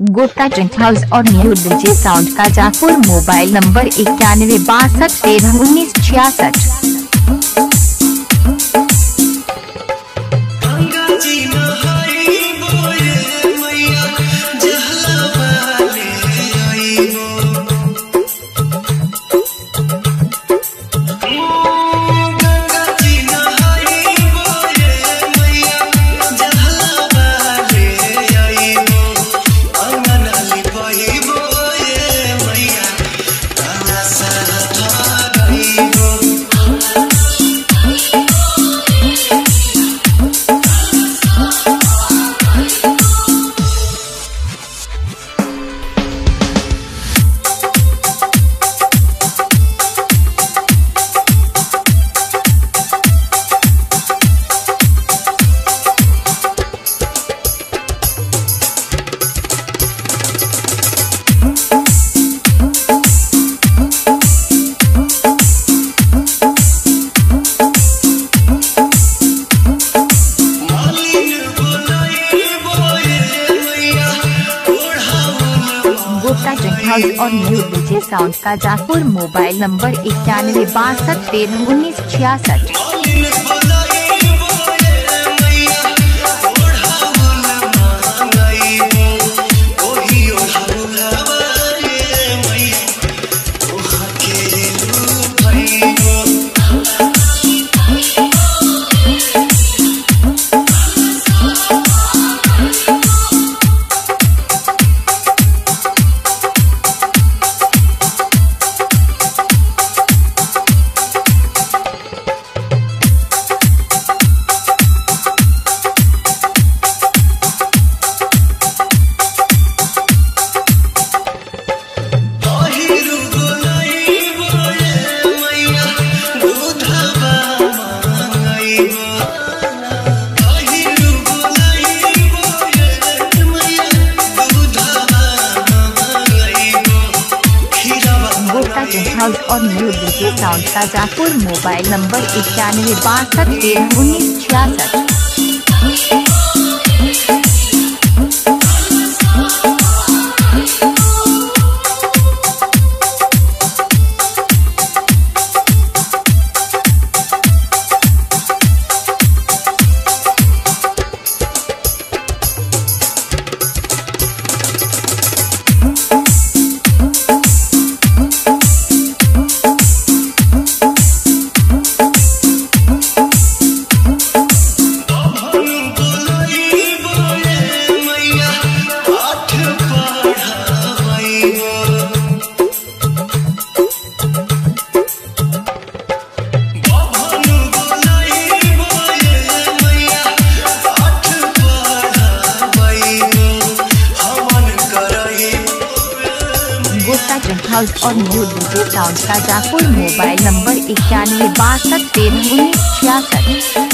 Gupta tent house और new digi sound का जाफुर मोबाइल नंबर इक्यानवे बासठ तेरह उन्नीस छियासठ। हाउस और न्यू डीजे साउंड का जापुर मोबाइल नंबर इक्यानवे बासठ तेरह उन्नीस छियासठ। गुप्ता और न्यू के साउंड ताजापुर मोबाइल नंबर इक्यानवे बासठ तेरह उन्नीस छियासठ। हाउस और न्यू का मोबाइल नंबर इक्यानवे बासठ तेरह उन्नीस छियासठ।